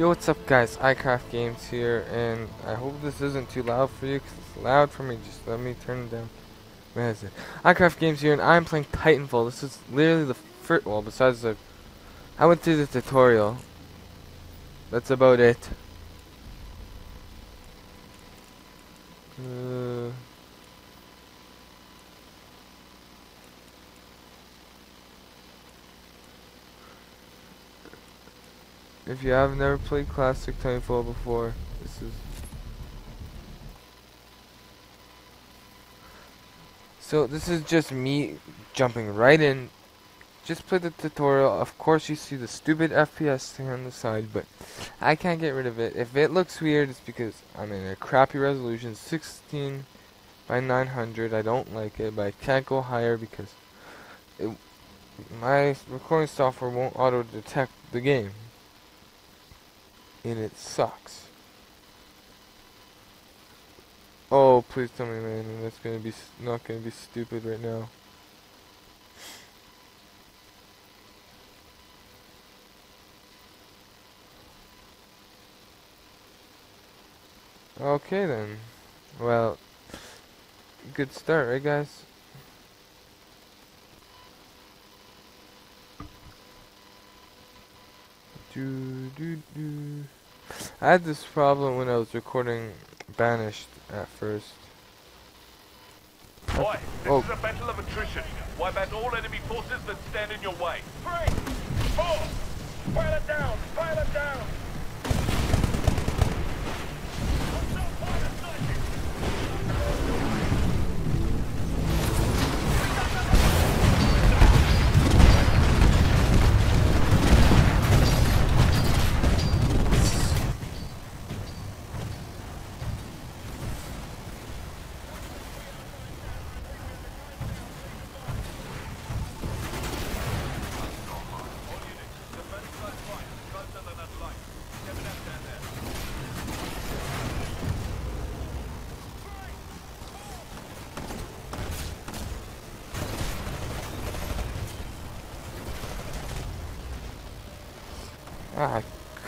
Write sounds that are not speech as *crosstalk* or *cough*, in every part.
Yo, what's up guys? iCraft Games here, and I hope this isn't too loud for you, because it's loud for me. Just let me turn it down. Where is it? iCraft Games here, and I'm playing Titanfall. This is literally the first, well, besides the, I went through the tutorial. That's about it. Uh, if you have never played Classic Titanfall before, this is So this is just me jumping right in. Just play the tutorial. Of course you see the stupid FPS thing on the side, but I can't get rid of it. If it looks weird, it's because I'm in a crappy resolution, 16 by 900. I don't like it, but I can't go higher because it, my recording software won't auto detect the game. And it sucks. Oh, please tell me, man, that's gonna be not gonna be stupid right now. Okay then. Well, good start, right, guys? Do do do. I had this problem when I was recording Banished at first. Boy, this Oh. is a battle of attrition. Wipe out all enemy forces that stand in your way. Three, four, fire it down, fire it down.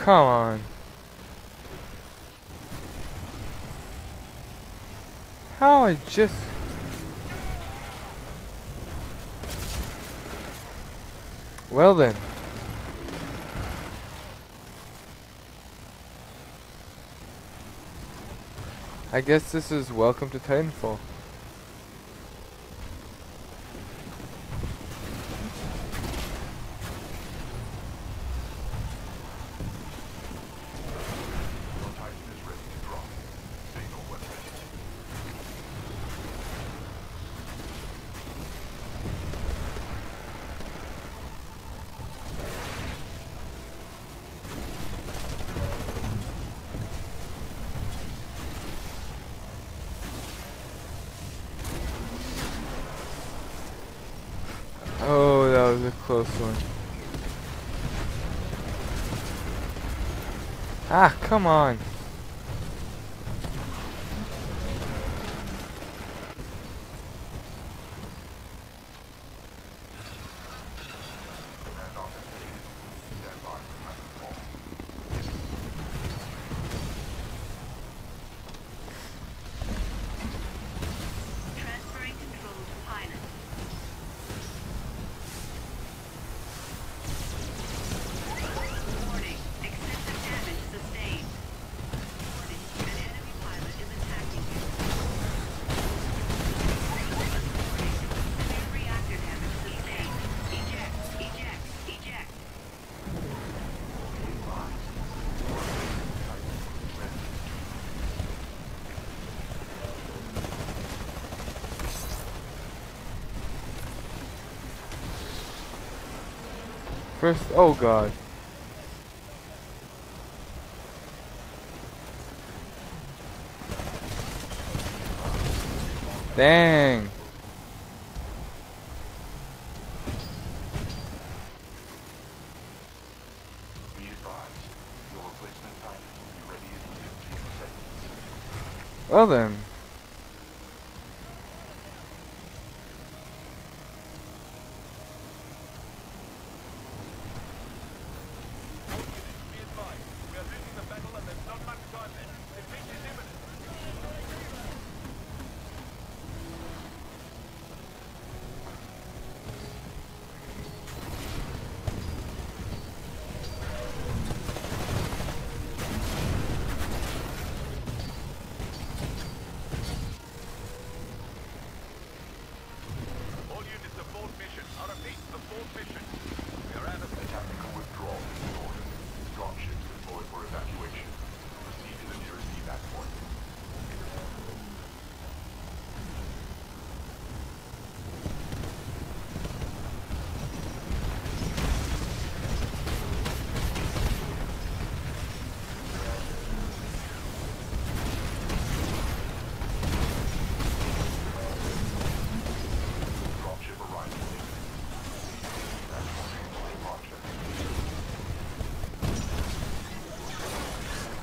Come on. How I just... Well then. I guess this is Welcome to Titanfall. Oh, that a. Ah, come on. First, oh god. Dang. Well then.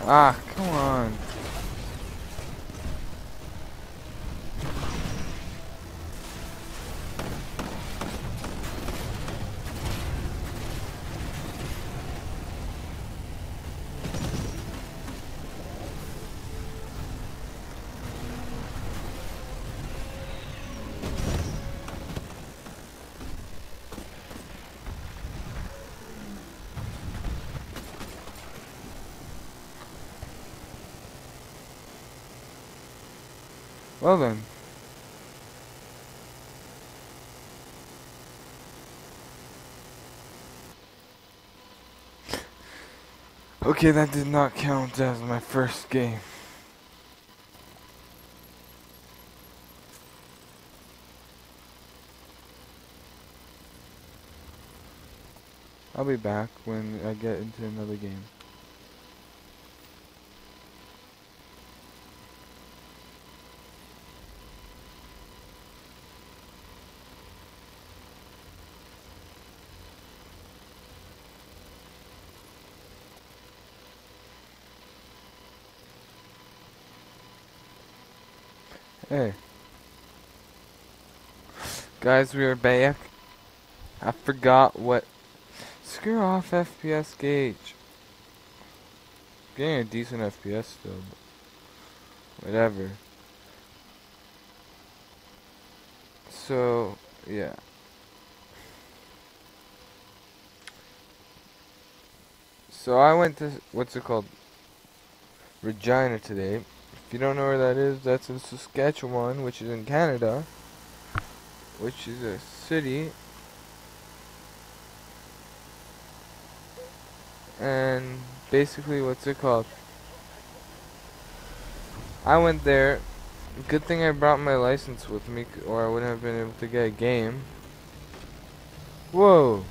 Ah, come on. Well then. Okay, that did not count as my first game. I'll be back when I get into another game. Hey. Guys, we are back. I forgot what. Screw off FPS gauge. Getting a decent FPS still, whatever. So, yeah. So I went to, what's it called? Regina today. If you don't know where that is, that's in Saskatchewan, which is in Canada. Which is a city. And basically, what's it called? I went there. Good thing I brought my license with me, or I wouldn't have been able to get a game. Whoa.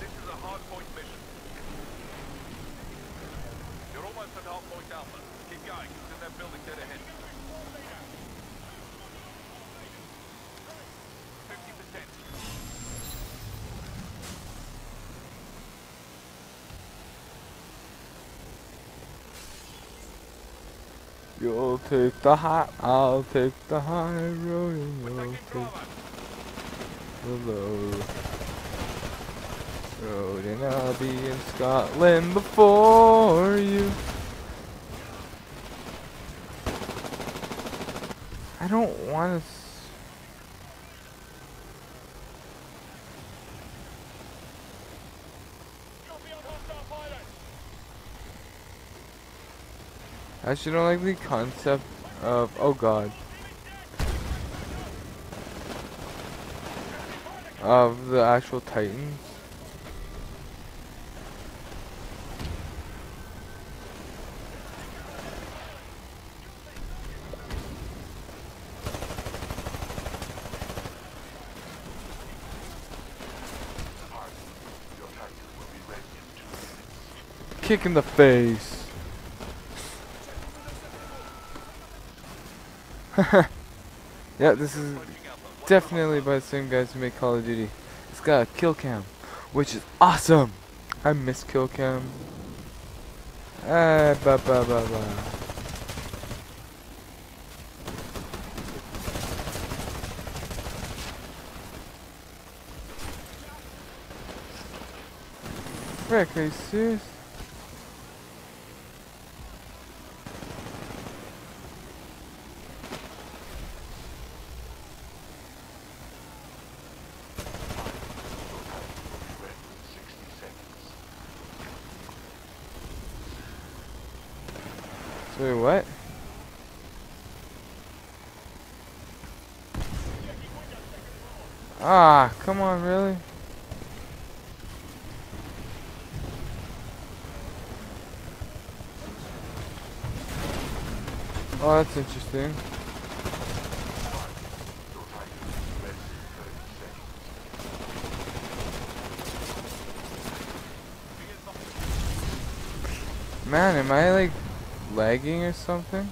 This is a hard point mission. You're Alpha. Keep going. It's in that building dead ahead. Fifty percent. You'll take the high, I'll take the high road, and you'll take the low road, and I'll be in Scotland before you. I don't want to. I actually don't like the concept of. Oh god. Of the actual Titans. Kick in the face. *laughs* yeah, this is definitely by the same guys who make Call of Duty. It's got a kill cam, which is awesome. I miss kill cam. Ah, ba ba ba ba. Frick, are you serious? Sorry, what? Ah, come on, really? Oh, that's interesting. Man, am I like lagging or something?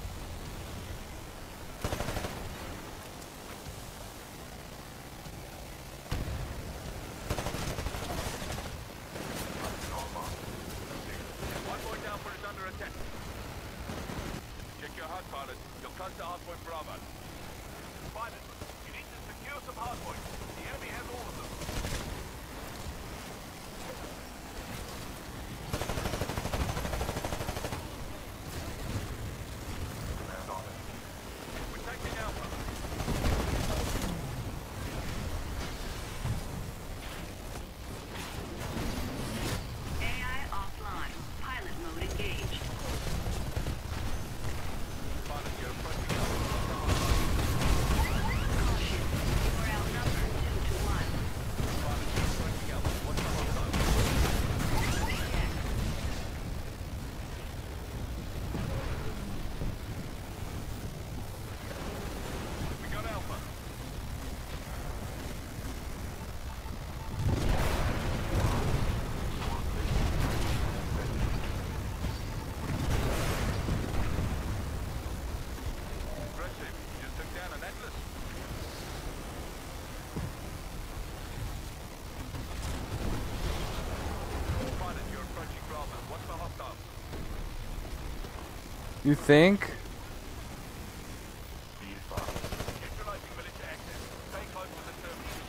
Bravo. You think? Neutralizing militia access. Stay close to the terminal.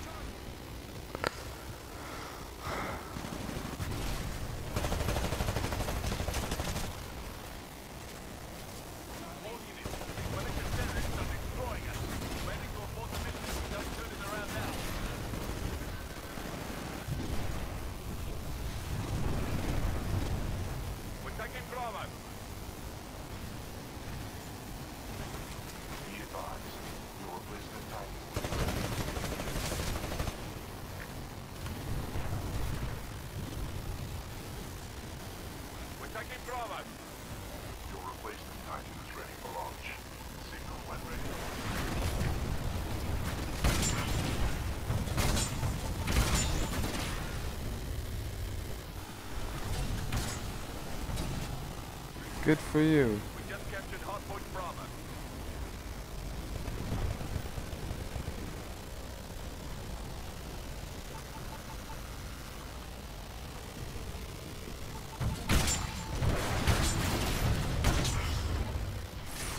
All units, these militia terrorists are destroying us. Ready to abort the mission if we don't turn it around now. We're taking Bravo. We're taking Bravo. Your replacement Titan is ready for launch. Signal when ready. Good for you. We just captured Hardpoint Bravo.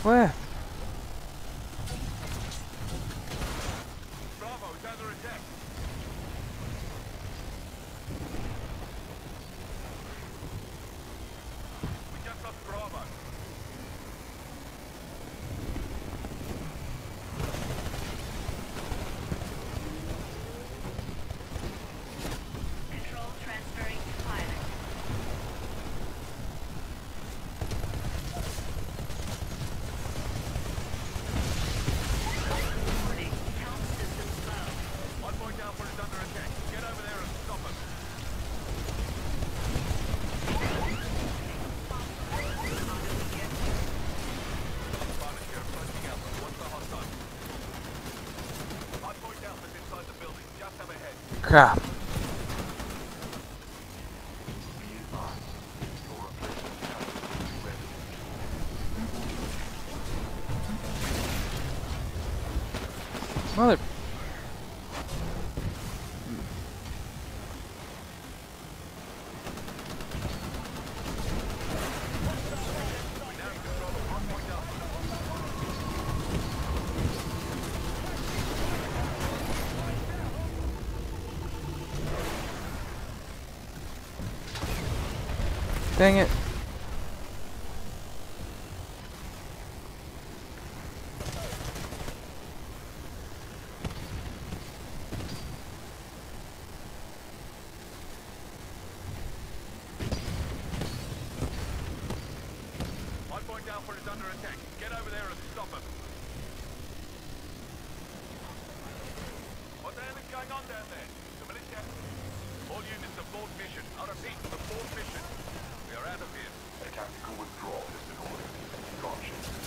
Where? Bravo is under attack. We just lost Bravo. Control transferring to pilot. Warning, health systems low. One point Alpha is under attack. Get over there and stop him. Pilot, you're approaching Alpha. What's the hot zone? Hardpoint Alpha's inside the building. Just up ahead. Crap. Mother. Dang it. Hardpoint Alpha is under attack. Get over there and stop him. What the hell is going on down there? The militia. All units abort mission. I repeat, A tactical withdrawal has been ordered.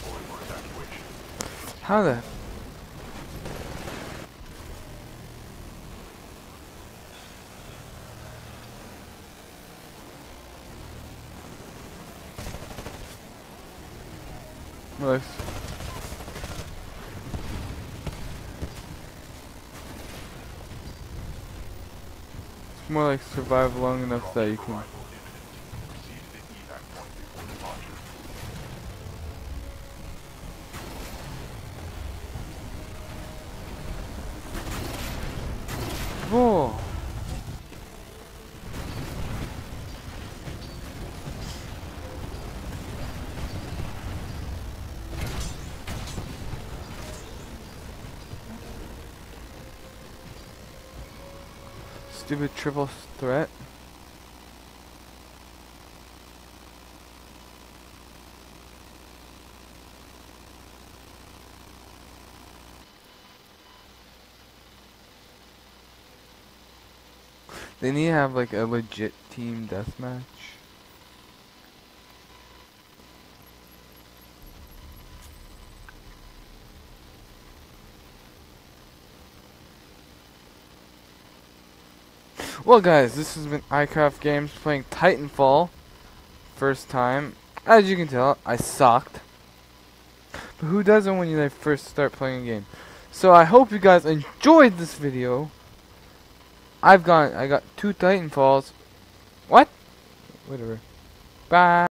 For evacuation. How the? Nice. It's more like survive long enough that you can. Arrival imminent. Proceed to the evac point before departure. Whoa! Stupid triple threat. They need to have like a legit team deathmatch. Well guys, this has been iCraft Games playing Titanfall. First time. As you can tell, I sucked. But who doesn't when you first start playing a game? So I hope you guys enjoyed this video. I've got I got two Titanfalls. What? Whatever. Bye.